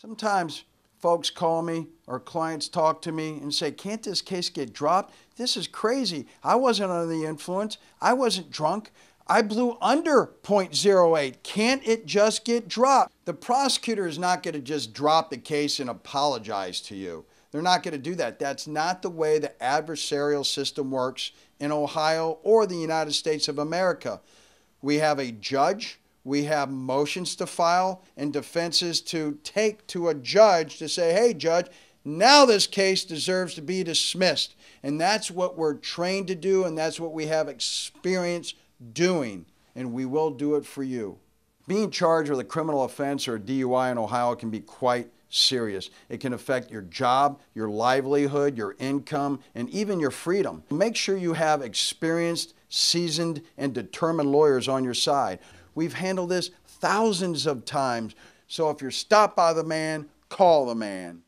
Sometimes folks call me or clients talk to me and say, Can't this case get dropped? This is crazy. I wasn't under the influence. I wasn't drunk. I blew under 0.08. Can't it just get dropped? The prosecutor is not going to just drop the case and apologize to you. They're not going to do that. That's not the way the adversarial system works in Ohio or the United States of America. We have a judge we have motions to file and defenses to take to a judge to say, hey, judge, now this case deserves to be dismissed. And that's what we're trained to do, and that's what we have experience doing, and we will do it for you. Being charged with a criminal offense or a DUI in Ohio can be quite serious. It can affect your job, your livelihood, your income, and even your freedom. Make sure you have experienced, seasoned, and determined lawyers on your side. We've handled this thousands of times. So if you're stopped by the man, call the man.